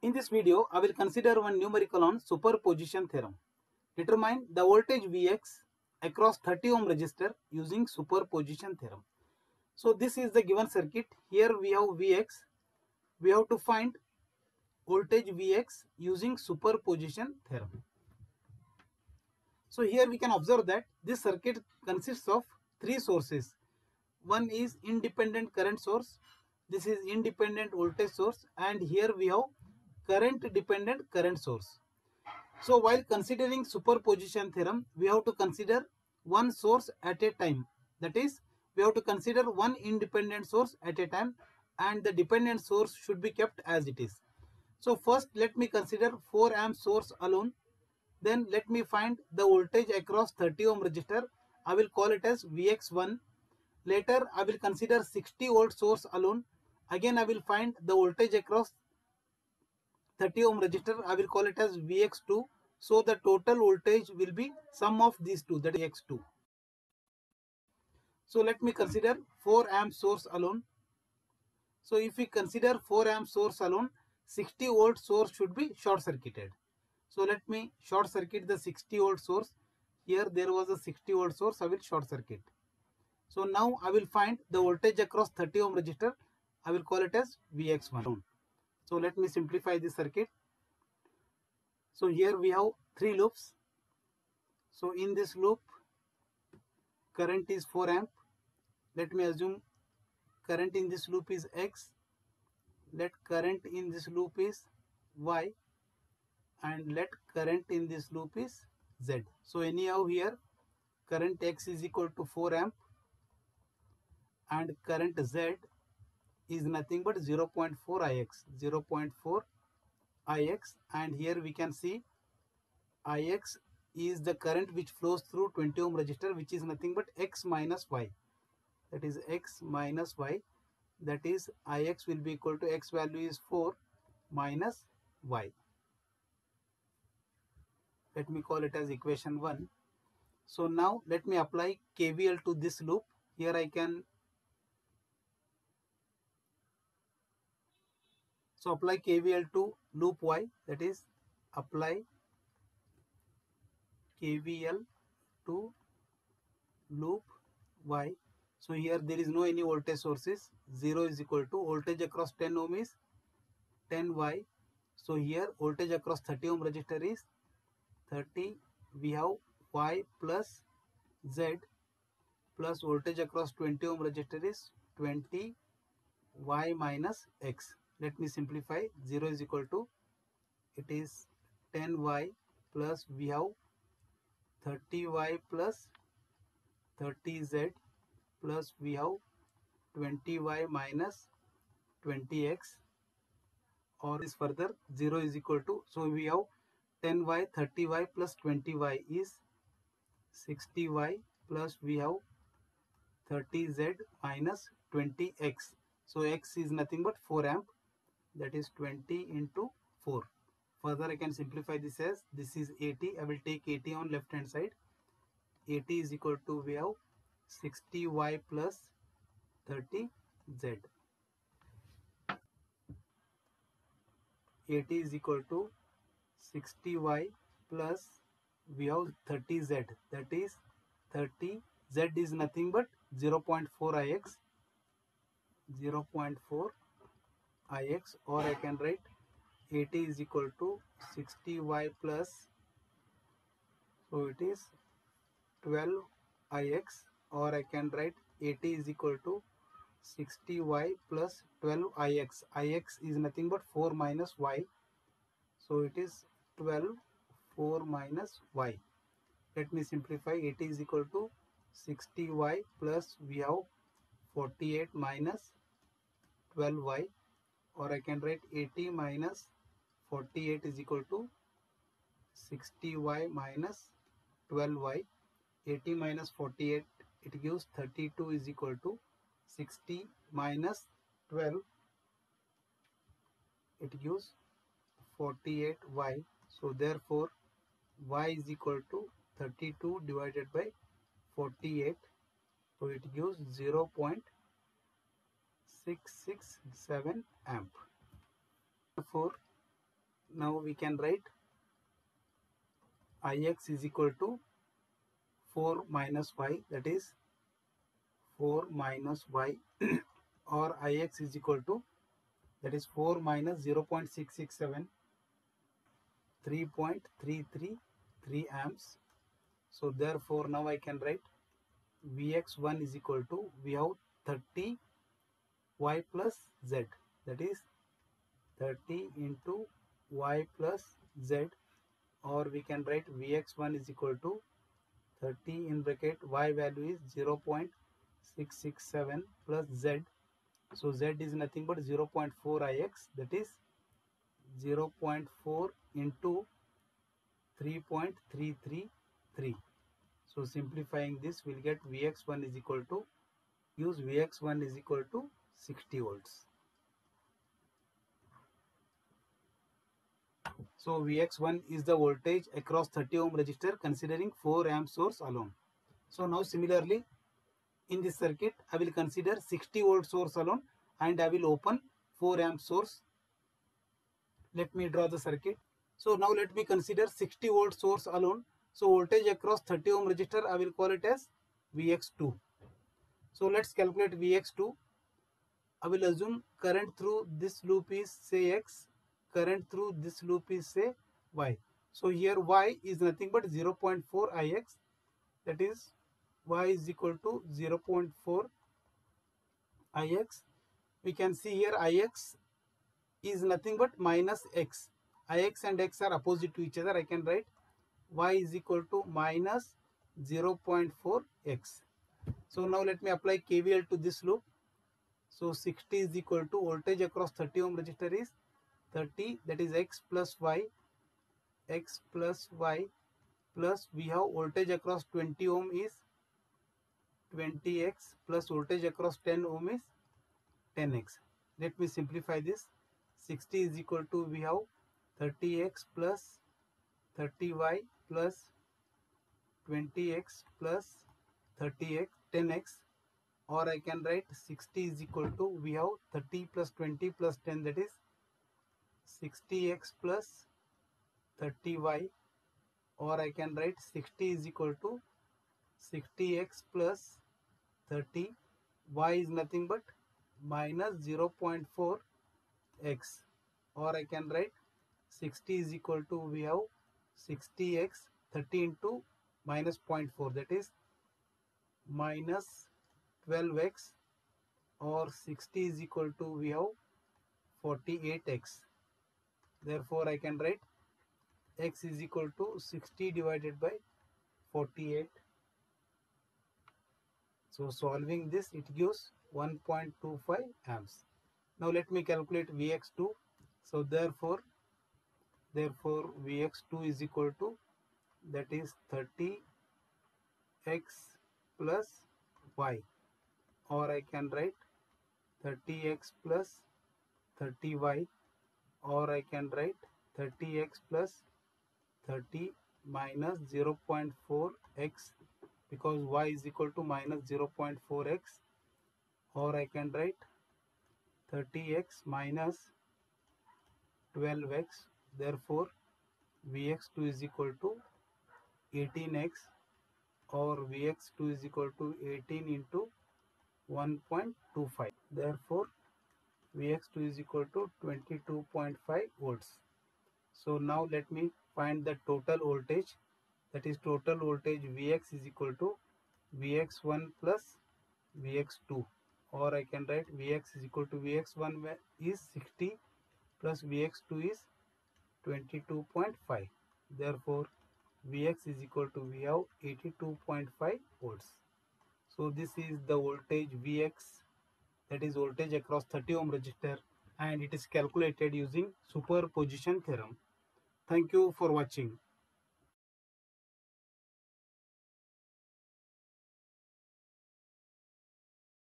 In this video, I will consider one numerical on superposition theorem. Determine the voltage Vx across 30 ohm resistor using superposition theorem. So this is the given circuit. Here we have Vx. We have to find voltage Vx using superposition theorem. So here we can observe that this circuit consists of three sources. One is independent current source. This is independent voltage source and here we have current dependent current source. So while considering superposition theorem, we have to consider one source at a time. That is, we have to consider one independent source at a time and the dependent source should be kept as it is. So first let me consider 4 amp source alone. Then let me find the voltage across 30 ohm resistor. I will call it as Vx1. Later I will consider 60 volt source alone. Again I will find the voltage across 30 ohm resistor I will call it as Vx2 so the total voltage will be sum of these two that is x2 so let me consider 4 amp source alone. So if we consider 4 amp source alone 60 volt source should be short circuited. So let me short circuit the 60 volt source. Here there was a 60 volt source I will short circuit. So now I will find the voltage across 30 ohm resistor I will call it as Vx1 so let me simplify this circuit. So here we have three loops. So in this loop, current is 4 amp. Let me assume current in this loop is X. Let current in this loop is Y. And let current in this loop is Z. So anyhow here, current X is equal to 4 amp. And current Z is nothing but 0.4 ix 0.4 ix and here we can see ix is the current which flows through 20 ohm resistor which is nothing but x minus y. That is x minus y. That is ix will be equal to x value is 4 minus y. Let me call it as equation 1 so now let me apply kvl to this loop. Here i can So apply KVL to loop Y that is apply KVL to loop Y. So here there is no any voltage sources 0 is equal to voltage across 10 ohm is 10 Y. So here voltage across 30 ohm resistor is 30 we have Y plus Z plus voltage across 20 ohm resistor is 20 Y minus X let me simplify. 0 is equal to it is 10y plus we have 30y plus 30z plus we have 20y minus 20x or is further 0 is equal to so we have 10y 30y plus 20y is 60y plus we have 30z minus 20x so x is nothing but 4 amp that is 20 into 4 further I can simplify this as this is 80 I will take 80 on left hand side. 80 is equal to we have 60y plus 30z 80 is equal to 60y plus we have 30z that is 30 z is nothing but 0.4 ix 0.4 ix or I can write 80 is equal to 60y plus so it is 12 ix or I can write 80 is equal to 60y plus 12 ix ix is nothing but 4 minus y so it is 12 4 minus y. Let me simplify. 80 is equal to 60y plus we have 48 minus 12y or I can write 80 minus 48 is equal to 60y minus 12y 80 minus 48 it gives 32 is equal to 60 minus 12 it gives 48y so therefore y is equal to 32 divided by 48 so it gives 0. 667 amp. Therefore, now we can write ix is equal to 4 minus y that is 4 minus y or ix is equal to that is 4 minus 0 0.667 3.333 amps so therefore now I can write Vx1 is equal to we have 30 y plus z. That is 30 into y plus z. Or we can write Vx1 is equal to 30 in bracket. Y value is 0 0.667 plus z. So z is nothing but 0 0.4 ix that is 0 0.4 into 3.333 so simplifying this we'll get Vx1 is equal to use Vx1 is equal to 60 volts. So Vx1 is the voltage across 30 ohm resistor considering 4 amp source alone. So now similarly in this circuit I will consider 60 volt source alone and I will open 4 amp source. Let me draw the circuit. So now let me consider 60 volt source alone so voltage across 30 ohm resistor, I will call it as Vx2. So let's calculate Vx2. I will assume current through this loop is say X, current through this loop is say Y. So here Y is nothing but 0.4 Ix that is Y is equal to 0.4 Ix. We can see here Ix is nothing but minus X. Ix and X are opposite to each other. I can write y is equal to minus 0.4 x. So now let me apply KVL to this loop. So 60 is equal to voltage across 30 ohm resistor is 30 that is x plus y x plus y plus we have voltage across 20 ohm is 20x plus voltage across 10 ohm is 10x. Let me simplify this. 60 is equal to we have 30x plus 30y plus 20x plus 30x 10x or I can write 60 is equal to we have 30 plus 20 plus 10 that is 60x plus 30y or I can write 60 is equal to 60x plus 30 y is nothing but minus 0.4 x or I can write 60 is equal to we have 60x 30 into minus 0.4 that is minus 12x or 60 is equal to we have 48x therefore I can write x is equal to 60 divided by 48 so solving this it gives 1.25 amps. Now let me calculate vx2 so therefore therefore vx2 is equal to that is 30x plus y or I can write 30x plus 30y or I can write 30x plus 30 minus 0.4x because y is equal to minus 0.4x or I can write 30x minus 12x therefore vx2 is equal to 18x or vx2 is equal to 18 into 1.25 therefore vx2 is equal to 22.5 volts. So now let me find the total voltage. That is total voltage vx is equal to vx1 plus vx2 or I can write vx is equal to vx1 is 60 plus vx2 is 22.5 therefore Vx is equal to V of 82.5 volts so this is the voltage Vx that is voltage across 30 ohm resistor and it is calculated using superposition theorem. Thank you for watching